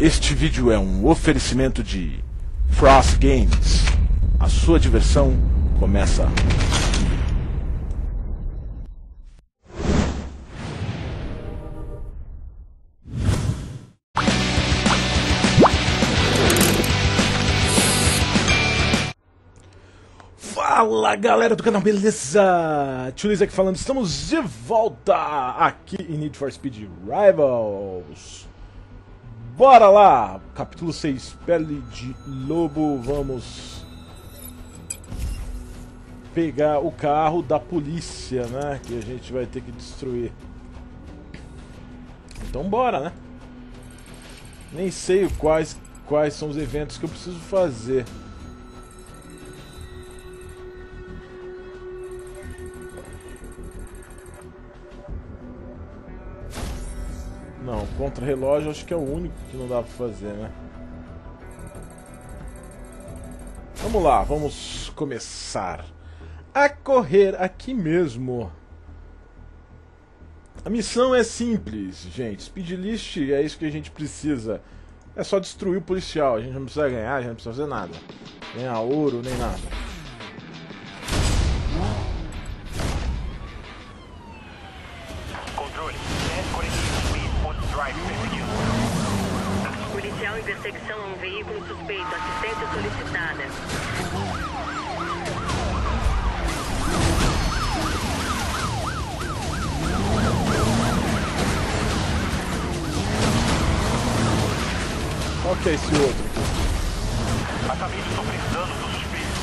Este vídeo é um oferecimento de Frost Games. A sua diversão começa. Fala galera do canal, beleza? Tio Liz aqui falando, estamos de volta aqui em Need for Speed Rivals. Bora lá! Capítulo 6, Pele de Lobo, vamos pegar o carro da polícia, né? Que a gente vai ter que destruir. Então bora, né? Nem sei quais, quais são os eventos que eu preciso fazer. Contra-relógio acho que é o único que não dá pra fazer, né? Vamos lá, vamos começar a correr aqui mesmo. A missão é simples, gente. Speed list é isso que a gente precisa. É só destruir o policial. A gente não precisa ganhar, a gente não precisa fazer nada. Ganhar ouro, nem nada. Perseguição a um veículo suspeito. Assistência solicitada. Qual que é esse outro? Acabei de sofrer danos do suspeito.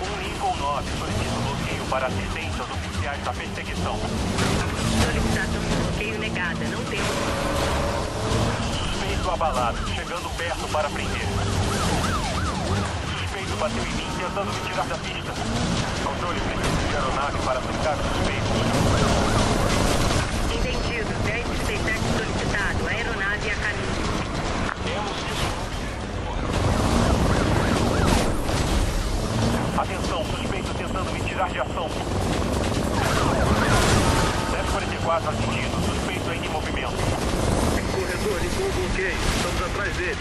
Um Lincoln 9 solicita bloqueio para assistência aos oficiais da perseguição. Solicitação de bloqueio negada. Não temos. Abalado, chegando perto para prender. Suspeito bateu em mim tentando me tirar da pista. Controle, preciso de aeronave para cercar o suspeito. Entendido. 1037 solicitado. Aeronave a caminho. Temos isso. Atenção, suspeito tentando me tirar de ação. 1044 atingido, suspeito em movimento. Corredor ligou o bloqueio. Estamos atrás dele.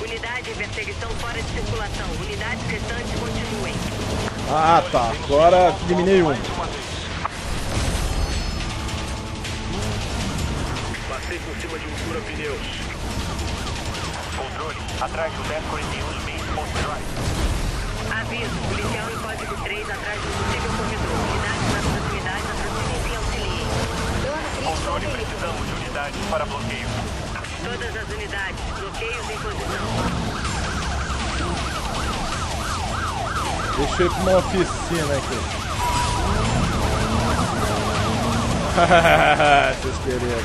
Unidade em perseguição fora de circulação. Unidades restantes continuem. Ah, tá. Agora eliminei um. Passei por cima de um fura-pneus. Controle, atrás do 1041 Main Post Drive. Aviso. Policial em código 3 atrás do possível corredor. Unidades Controle, precisamos de unidades para bloqueio. Todas as unidades. Bloqueios em posição. Deixa eu ir pra uma oficina aqui. Vocês queriam,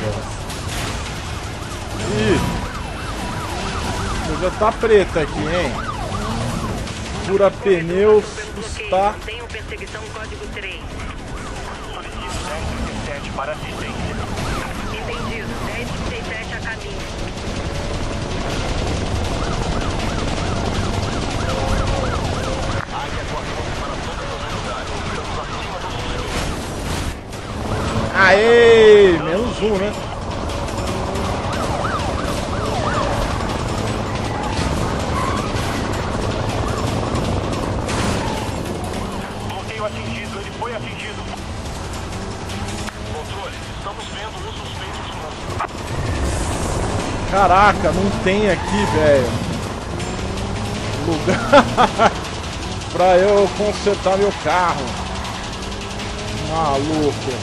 Ih! Já tá preta aqui, hein? Fura pneus está. Mantenham perseguição código 3. Solicito 1037 para assistência. Aê! Menos um, né? Bloqueio atingido, ele foi atingido. Controle, estamos vendo suspeito de novo. Caraca, não tem aqui, velho. Lugar pra eu consertar meu carro. Maluco.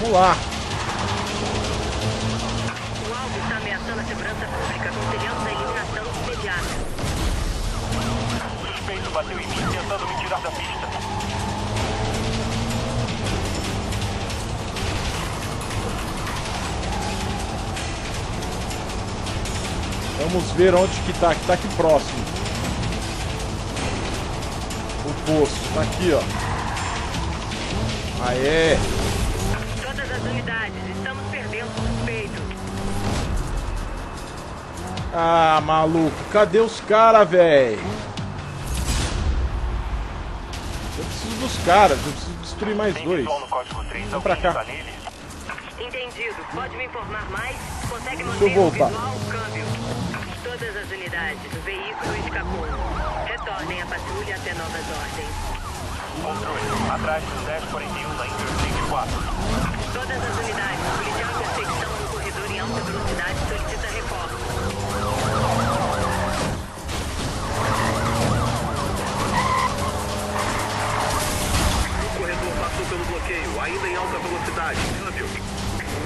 Vamos lá. O alvo está ameaçando a segurança pública. Aconselhamos a eliminação imediata. Suspeito bateu em mim tentando me tirar da pista. Vamos ver onde que tá. Que tá aqui próximo. O posto. Tá aqui, ó. Aê. Todas as unidades. Estamos perdendo o suspeito. Ah, maluco. Cadê os caras, velho? Eu preciso dos caras. Eu preciso destruir mais Tem dois. visual no código 3, Vem pra cá. Entendido. Pode me informar mais? Consegue Deixa eu manter o voltar. visual câmbio? Todas as unidades. O veículo escapou. Retornem à patrulha até novas ordens. Controle, atrás do 1041 da Interstate 4. Todas as unidades. Policial perseguição no corredor em alta velocidade solicita reforço. O corredor passou pelo bloqueio, ainda em alta velocidade. Câmbio.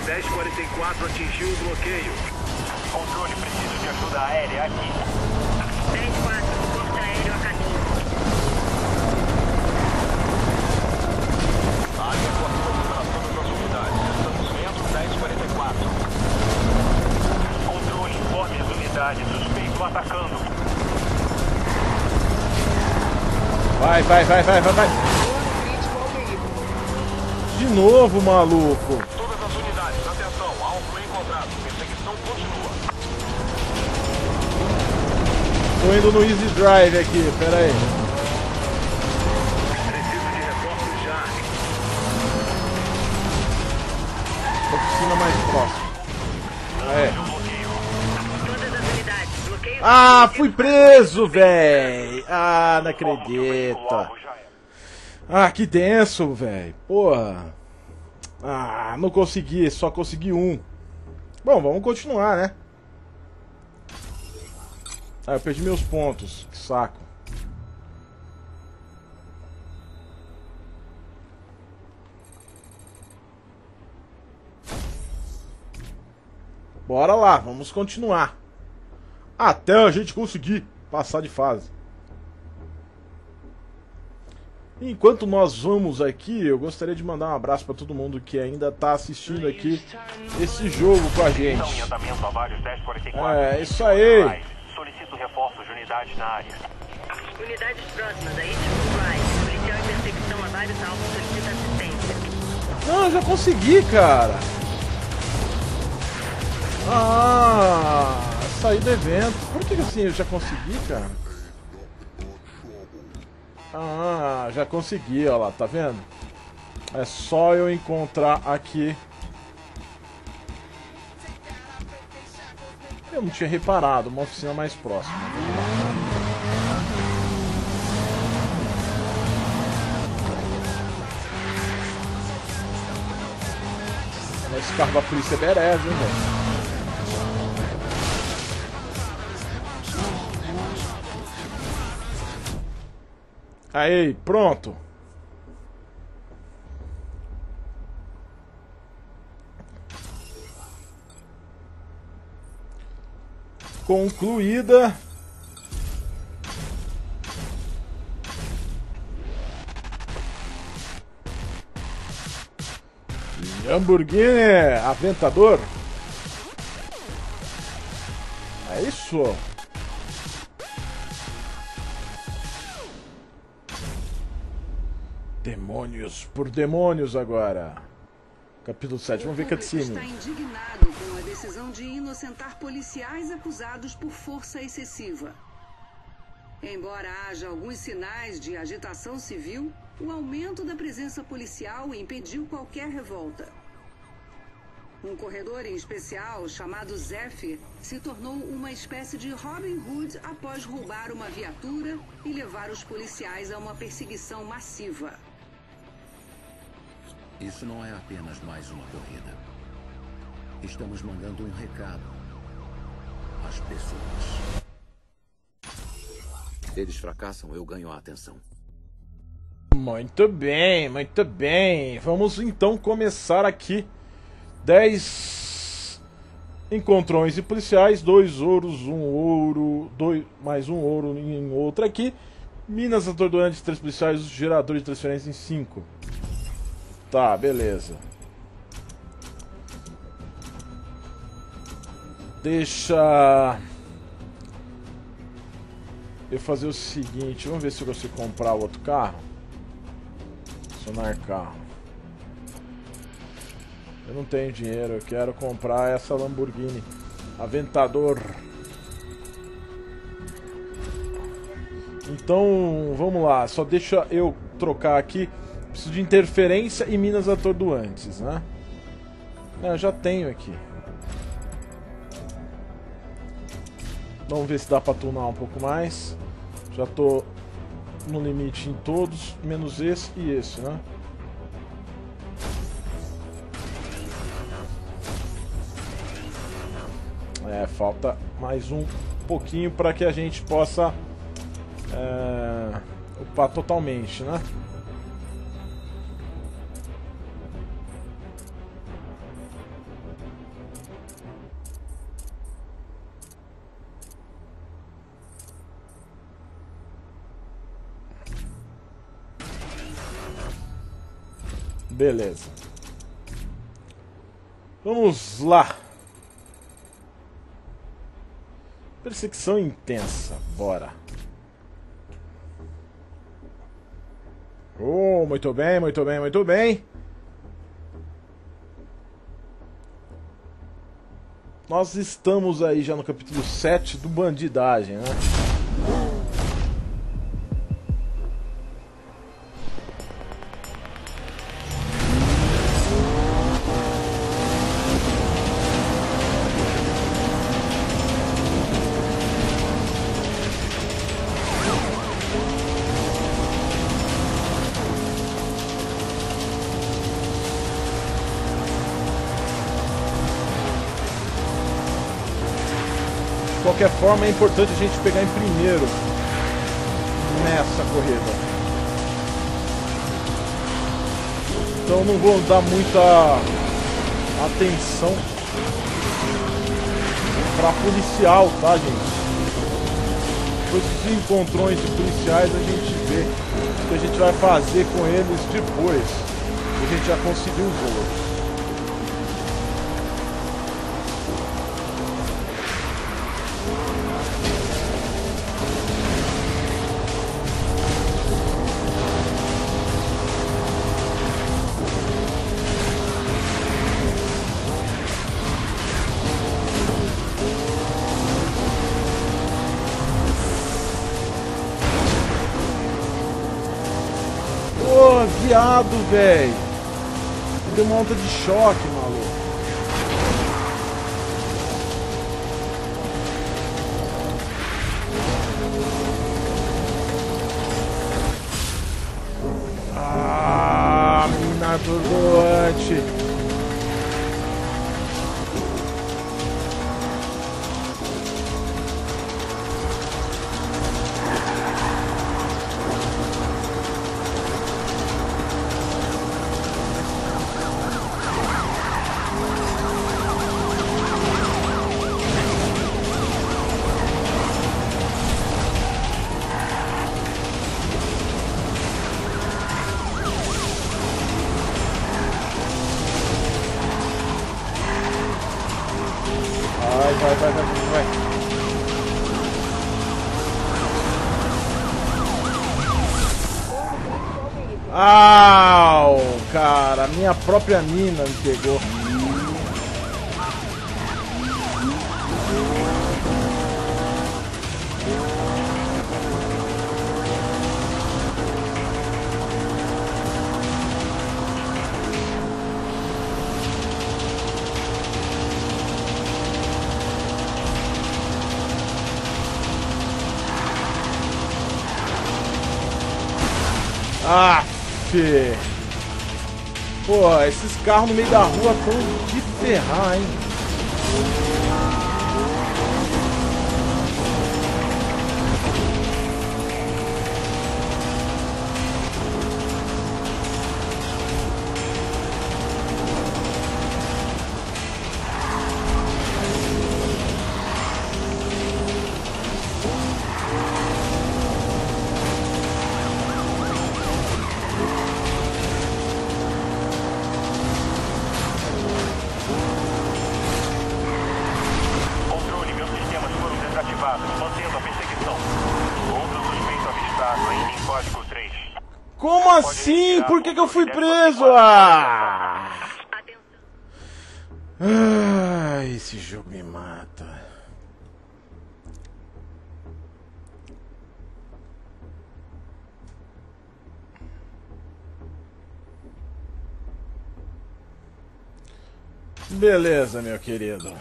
1044 atingiu o bloqueio. Controle, preciso de ajuda aérea aqui. 10-4. Suporte aéreo a caminho. Área cortando para todas as unidades. Estamos vendo 1044. Controle, informe as unidades. Suspeito atacando. Vai, vai, vai, vai, vai, vai. De novo, maluco. Todas as unidades, encontrado. Perseguição continua. Tô indo no Easy Drive aqui, pera aí. Preciso de reforços já. Oficina mais próxima. É. Ah, fui preso, véi. Ah, não é. Ah, que denso, velho. Porra. Ah, não consegui, só consegui um. Bom, vamos continuar, né? Ah, eu perdi meus pontos. Que saco. Bora lá, vamos continuar. Até a gente conseguir passar de fase. Enquanto nós vamos aqui, eu gostaria de mandar um abraço para todo mundo que ainda tá assistindo aqui esse jogo com a gente. Estão em andamento a vários 1044. É, isso aí. Solicito reforços de unidades na área. Unidades próximas a Eastwood Drive. Policial em perseguição a vários alvos solicita assistência. Não, eu já consegui, cara. Ah, saí do evento. Por que que assim eu já consegui, cara? Ah, já consegui, ó lá, tá vendo? É só eu encontrar aqui. Eu não tinha reparado, uma oficina mais próxima. Esse carro da polícia é berez, hein, velho? Aí, pronto. Concluída. Lamborghini Aventador. É isso. Demônios por demônios agora. Capítulo 7. Vamos ver cutscene. está indignado com a decisão de inocentar policiais acusados por força excessiva. Embora haja alguns sinais de agitação civil, o aumento da presença policial impediu qualquer revolta. Um corredor em especial, chamado Zephyr, se tornou uma espécie de Robin Hood após roubar uma viatura e levar os policiais a uma perseguição massiva. Isso não é apenas mais uma corrida. Estamos mandando um recado às pessoas. Eles fracassam, eu ganho a atenção. Muito bem, muito bem. Vamos então começar aqui. 10 encontrões e policiais, dois ouros, um ouro, dois, mais um ouro em outra aqui. Minas atordoantes, três policiais, gerador de transferência em 5. Tá, beleza. Deixa eu fazer o seguinte, vamos ver se eu consigo comprar outro carro. Acionar carro. Eu não tenho dinheiro, eu quero comprar essa Lamborghini Aventador. Então, vamos lá, só deixa eu trocar aqui. Preciso de interferência e minas atordoantes, né? Não, eu já tenho aqui. Vamos ver se dá pra tunar um pouco mais. Já tô no limite em todos, menos esse e esse, né? É, falta mais um pouquinho para que a gente possa é, upar totalmente, né? Beleza. Vamos lá. Perseguição intensa, bora. Oh, muito bem, muito bem, muito bem. Nós estamos aí já no capítulo 7 do Bandidagem, né? Forma, é importante a gente pegar em primeiro nessa corrida. Então não vou dar muita atenção para policial, tá, gente? Os encontrões de policiais a gente vê o que a gente vai fazer com eles depois que a gente já conseguiu os outros. Viado, velho. Deu uma onda de choque, maluco. Ah, mina turbulante. Vai, própria mina me pegou. Ah. Pô, esses carros no meio da rua tão de ferrar, hein? Assim? Por que, que eu fui preso? Ah! Ah, esse jogo me mata. Beleza, meu querido.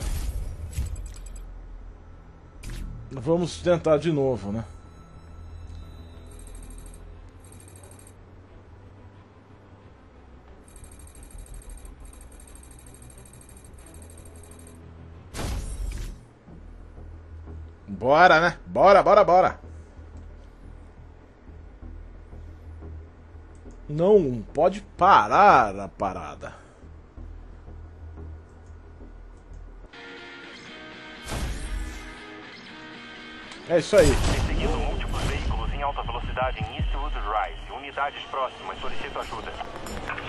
Vamos tentar de novo, né? Bora, né? Bora, bora, bora. Não pode parar a parada. É isso aí. Perseguindo múltiplos veículos em alta velocidade em Eastwood Rise. Unidades próximas, solicito ajuda.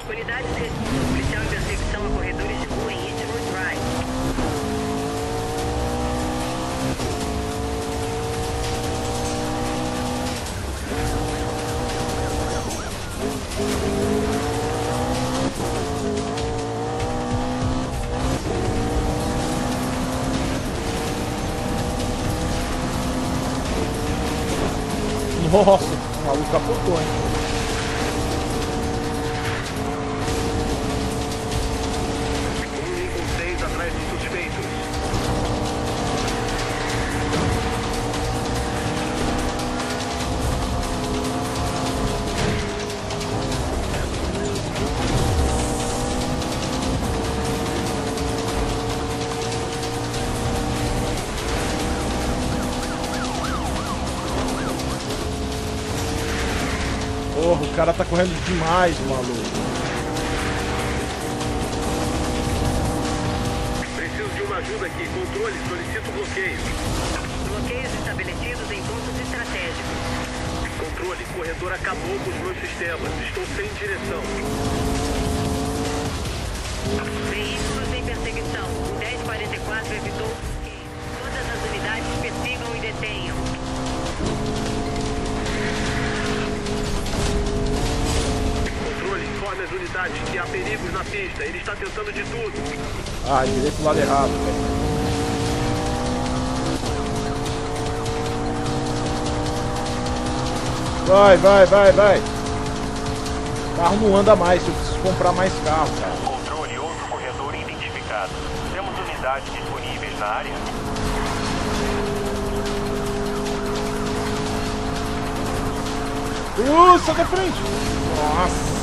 Unidades recebidas. Policial em perseguição a corredores de rua em Eastwood Drive. Nossa, o maluco capotou, hein? Cara tá correndo demais, maluco. Preciso de uma ajuda aqui. Controle, solicito bloqueio. Bloqueios estabelecidos em pontos estratégicos. Controle, corredor acabou com os meus sistemas. Estou sem direção. Veículos em perseguição. 1044 evitou o bloqueio. Todas as unidades persigam e detenham. Informe as unidades que há perigos na pista. Ele está tentando de tudo. Ah, virei pro lado errado, velho. Vai, vai, vai, vai. O carro não anda mais, eu preciso comprar mais carro, cara. Controle, outro corredor identificado. Temos unidades disponíveis na área? Uh, sai da frente! Nossa!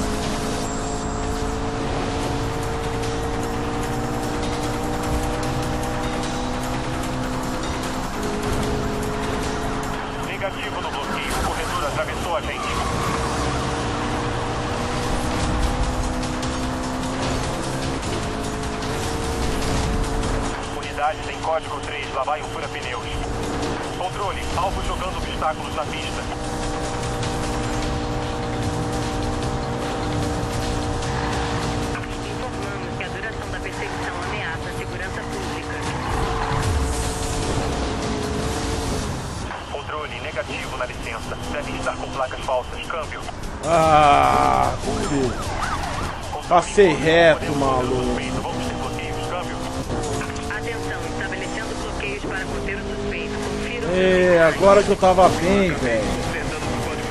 Suspeito. Confira o É, agora que eu tava bem, velho. Tentando no código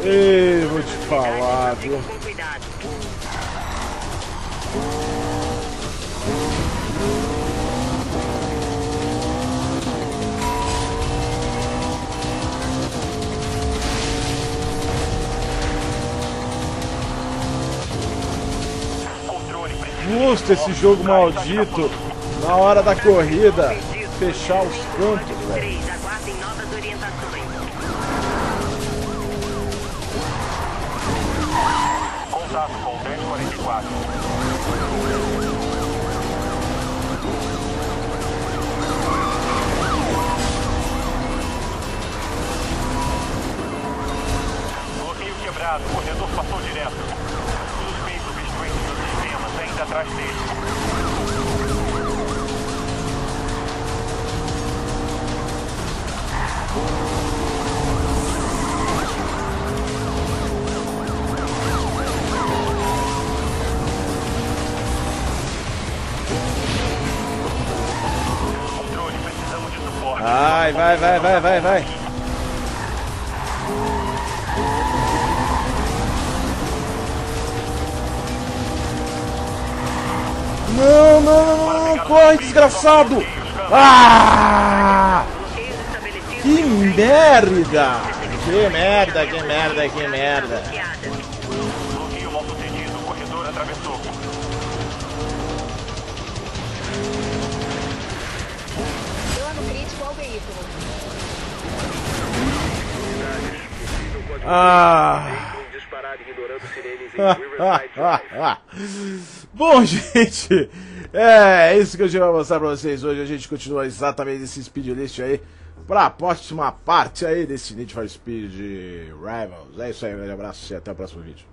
3. Ei, vou te falar, viu? Justo esse jogo maldito. Na hora da corrida, fechar os cantos, velho. 3, aguardem novas orientações. Contato com 1044. Bloqueio quebrado, o corredor passou direto. Atrás dele. Desgraçado! Ah! Que merda! Que merda, que merda, que merda! Ah! Bom, gente, é isso que eu tinha pra mostrar pra vocês hoje. A gente continua exatamente esse speed list aí pra próxima parte aí desse Need for Speed Rivals. É isso aí, um grande abraço e até o próximo vídeo.